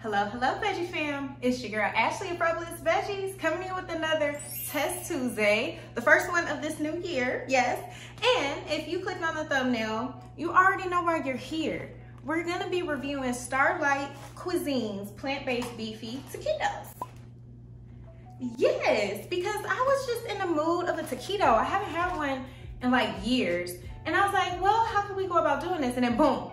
Hello, hello, Veggie fam. It's your girl, Ashley of Frobulous Veggies, coming in with another Test Tuesday, the first one of this new year, yes. And if you clicked on the thumbnail, you already know why you're here. We're gonna be reviewing Starlite Cuisine's plant-based beefy taquitos. Yes, because I was just in the mood of a taquito. I haven't had one in like years. And I was like, well, how can we go about doing this? And then boom,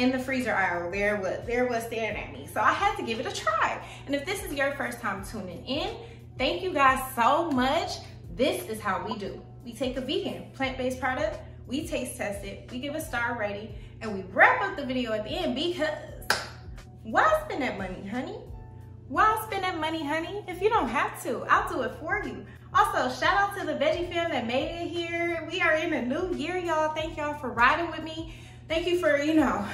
in the freezer aisle, there was, there was staring at me. So I had to give it a try. And if this is your first time tuning in, thank you guys so much. This is how we do. We take a vegan, plant-based product, we taste test it, we give a star rating, and we wrap up the video at the end because why spend that money, honey? Why spend that money, honey, if you don't have to? I'll do it for you. Also, shout out to the veggie fam that made it here. We are in a new year, y'all. Thank y'all for riding with me. Thank you for, you know,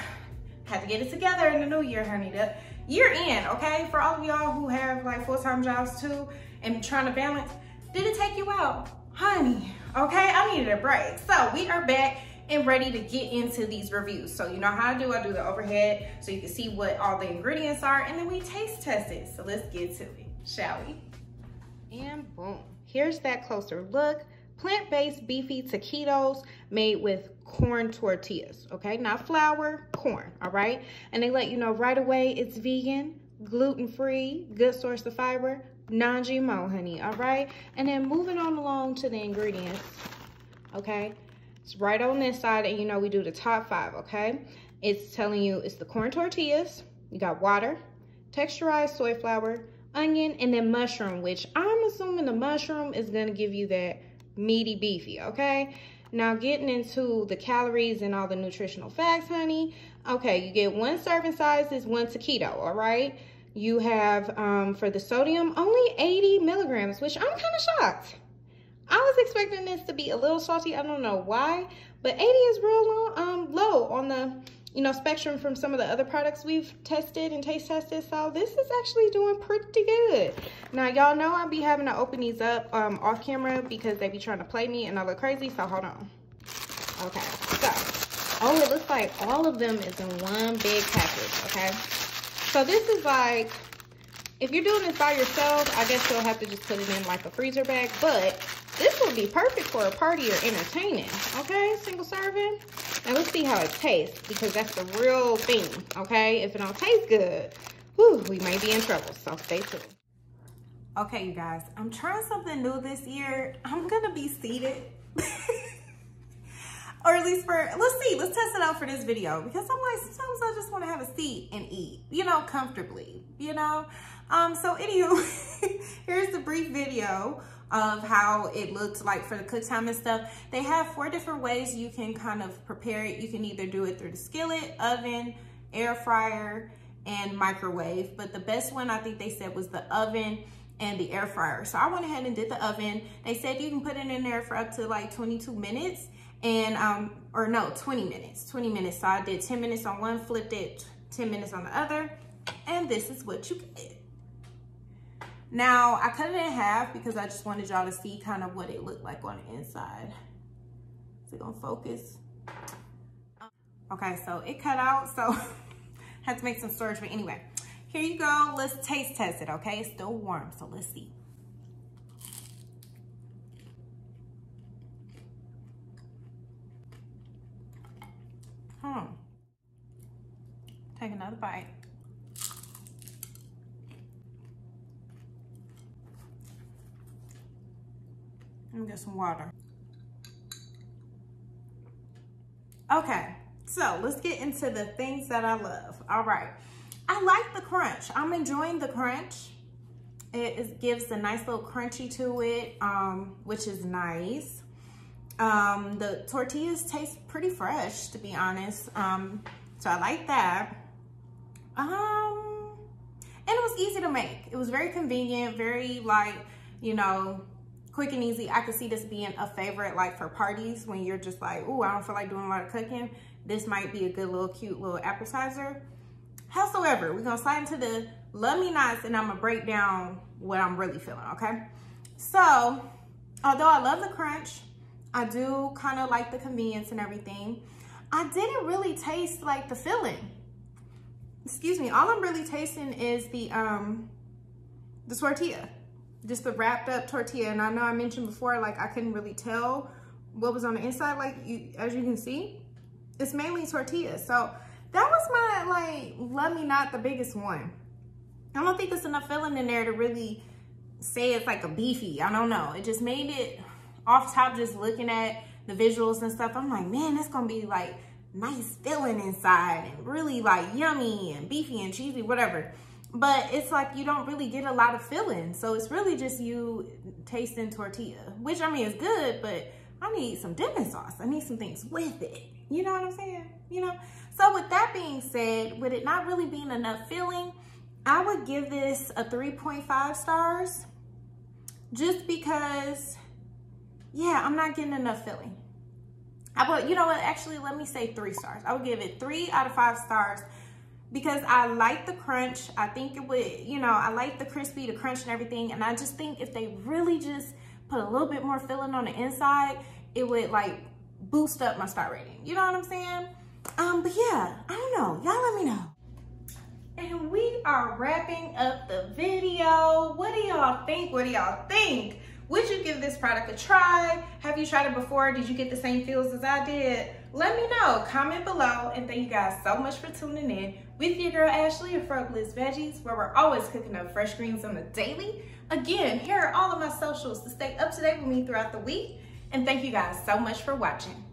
had to get it together in the new year, honey. The year end, okay? For all of y'all who have like full-time jobs too and trying to balance, did it take you out? Honey, okay? I needed a break. So we are back and ready to get into these reviews. So you know how I do, I do the overhead so you can see what all the ingredients are and then we taste test it. So let's get to it, shall we? And boom, here's that closer look. Plant-based beefy taquitos made with corn tortillas, okay? Not flour, corn, all right? And they let you know right away it's vegan, gluten-free, good source of fiber, non-GMO, honey, all right? And then moving on along to the ingredients, okay? It's right on this side, and you know we do the top five, okay? It's telling you it's the corn tortillas, you got water, texturized soy flour, onion, and then mushroom, which I'm assuming the mushroom is gonna give you that meaty beefy, okay? Now getting into the calories and all the nutritional facts, honey. Okay, you get one serving size is one taquito, all right? You have, um, for the sodium, only 80 milligrams, which I'm kind of shocked. I was expecting this to be a little salty. I don't know why, but 80 is real low, um, low on the you know, spectrum from some of the other products we've tested and taste tested. So this is actually doing pretty good. Now, y'all know I'll be having to open these up um, off camera because they be trying to play me and I look crazy. So hold on. Okay, so, oh, it looks like all of them is in one big package, okay? So this is like, if you're doing this by yourself, I guess you'll have to just put it in like a freezer bag, but this would be perfect for a party or entertaining, okay? Single serving. Now let's see how it tastes because that's the real thing, okay? If it don't taste good, whew, we may be in trouble, so stay tuned. Okay, you guys, I'm trying something new this year. I'm gonna be seated. or at least for, let's see, let's test it out for this video because I'm like, sometimes I just wanna have a seat and eat, you know, comfortably, you know? Um, so anywho, here's the brief video of how it looks like for the cook time and stuff. They have four different ways you can kind of prepare it. You can either do it through the skillet, oven, air fryer, and microwave. But the best one I think they said was the oven and the air fryer. So I went ahead and did the oven. They said you can put it in there for up to like 22 minutes and, um, or no, 20 minutes, 20 minutes. So I did 10 minutes on one, flipped it 10 minutes on the other. And this is what you get. Now, I cut it in half because I just wanted y'all to see kind of what it looked like on the inside. Is it gonna focus? Okay, so it cut out, so had to make some storage, but anyway. Here you go, let's taste test it, okay? It's still warm, so let's see. Hmm. Take another bite. Let me get some water. Okay, so let's get into the things that I love. All right, I like the crunch. I'm enjoying the crunch. It is, gives a nice little crunchy to it, um, which is nice. Um, the tortillas taste pretty fresh, to be honest. Um, so I like that. Um, and it was easy to make. It was very convenient, very like, you know, quick and easy. I could see this being a favorite like for parties when you're just like, oh, I don't feel like doing a lot of cooking. This might be a good little cute little appetizer. Howsoever, we're gonna slide into the love me nots and I'm gonna break down what I'm really feeling, okay? So, although I love the crunch, I do kind of like the convenience and everything. I didn't really taste like the filling. excuse me, all I'm really tasting is the, um, the tortilla, just the wrapped up tortilla. And I know I mentioned before, like I couldn't really tell what was on the inside. Like you, as you can see, it's mainly tortilla. So that was my, like, love me not the biggest one. I don't think there's enough filling in there to really say it's like a beefy. I don't know. It just made it off top just looking at the visuals and stuff. I'm like, man, it's going to be like nice filling inside and really like yummy and beefy and cheesy, whatever. But it's like you don't really get a lot of filling. So it's really just you tasting tortilla, which I mean is good, but I need some dipping sauce. I need some things with it. You know what I'm saying? You know? So with that being said, with it not really being enough filling, I would give this a 3.5 stars just because, yeah, I'm not getting enough filling. I would, you know what, actually, let me say three stars. I would give it three out of five stars because I like the crunch. I think it would, you know, I like the crispy, the crunch and everything. And I just think if they really just put a little bit more filling on the inside, it would like boost up my star rating. You know what I'm saying? Um, but yeah, I don't know. Y'all let me know. And we are wrapping up the video. What do y'all think? What do y'all think? Would you give this product a try? Have you tried it before? Did you get the same feels as I did? Let me know. Comment below. And thank you guys so much for tuning in with your girl Ashley of Frobulous Veggies, where we're always cooking up fresh greens on the daily. Again, here are all of my socials to stay up to date with me throughout the week. And thank you guys so much for watching.